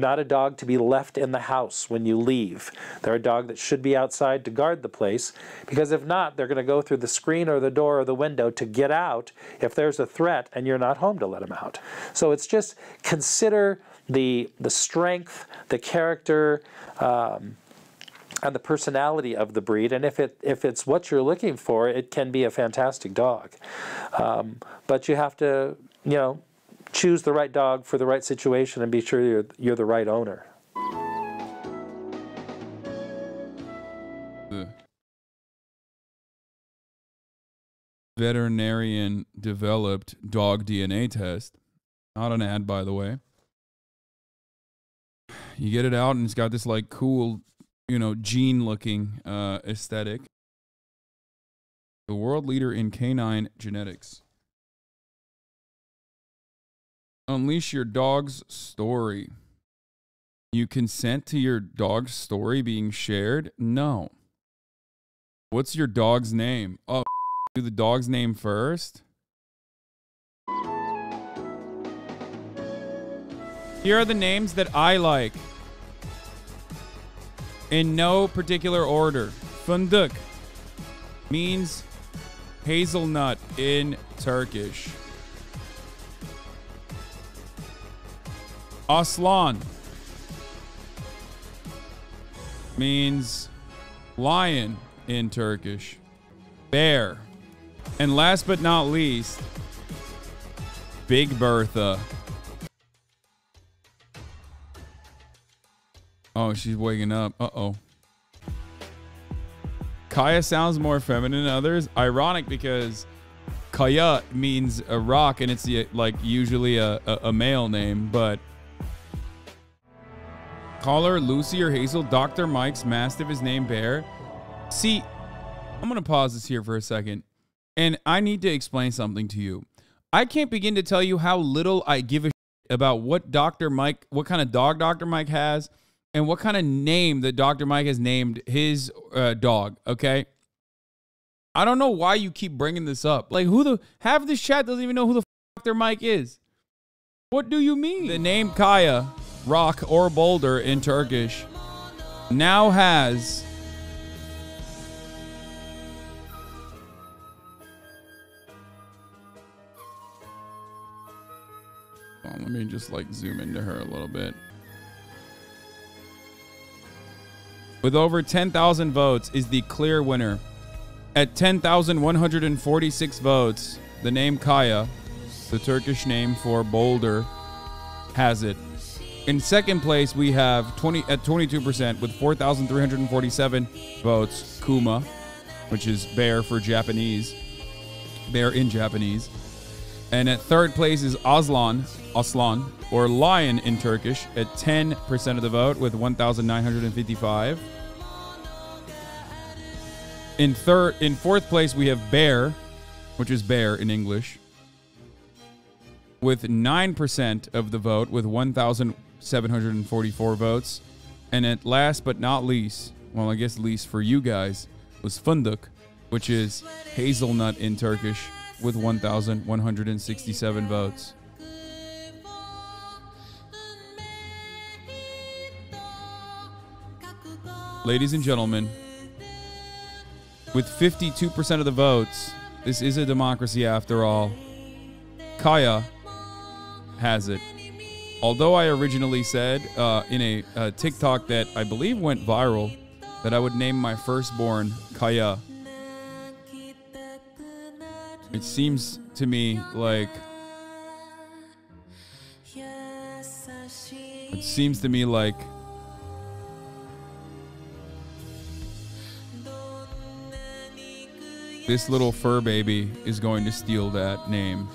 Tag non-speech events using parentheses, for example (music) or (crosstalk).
Not a dog to be left in the house when you leave. They're a dog that should be outside to guard the place because if not, they're going to go through the screen or the door or the window to get out if there's a threat and you're not home to let them out. So it's just consider the the strength, the character. Um, and the personality of the breed. And if it if it's what you're looking for, it can be a fantastic dog. Um, but you have to, you know, choose the right dog for the right situation and be sure you're you're the right owner. The veterinarian developed dog DNA test. Not an ad, by the way. You get it out, and it's got this like cool you know, gene looking uh, aesthetic. The world leader in canine genetics. Unleash your dog's story. You consent to your dog's story being shared? No. What's your dog's name? Oh, (laughs) do the dog's name first? Here are the names that I like in no particular order. Fındık means hazelnut in Turkish. Aslan means lion in Turkish. Bear. And last but not least, Big Bertha. Oh, she's waking up. Uh oh. Kaya sounds more feminine than others. Ironic because Kaya means a rock and it's like usually a, a, a male name, but call her Lucy or Hazel. Dr. Mike's Mastiff is named Bear. See, I'm going to pause this here for a second. And I need to explain something to you. I can't begin to tell you how little I give a about what Dr. Mike, what kind of dog Dr. Mike has and what kind of name that Dr. Mike has named his uh, dog, okay? I don't know why you keep bringing this up. Like, who the half this chat doesn't even know who the Dr. Mike is. What do you mean? The name Kaya, rock or boulder in Turkish, now has let me just like zoom into her a little bit. with over 10,000 votes, is the clear winner. At 10,146 votes, the name Kaya, the Turkish name for boulder, has it. In second place, we have 20 at 22% with 4,347 votes, Kuma, which is bear for Japanese, bear in Japanese. And at third place is Aslan, Aslan, or lion in Turkish, at 10% of the vote with 1,955. In third, in fourth place, we have bear, which is bear in English, with 9% of the vote with 1,744 votes. And at last but not least, well, I guess least for you guys, was fındık, which is hazelnut in Turkish with 1,167 votes. Ladies and gentlemen, with 52% of the votes, this is a democracy after all. Kaya has it. Although I originally said uh, in a, a TikTok that I believe went viral that I would name my firstborn Kaya it seems to me like it seems to me like this little fur baby is going to steal that name.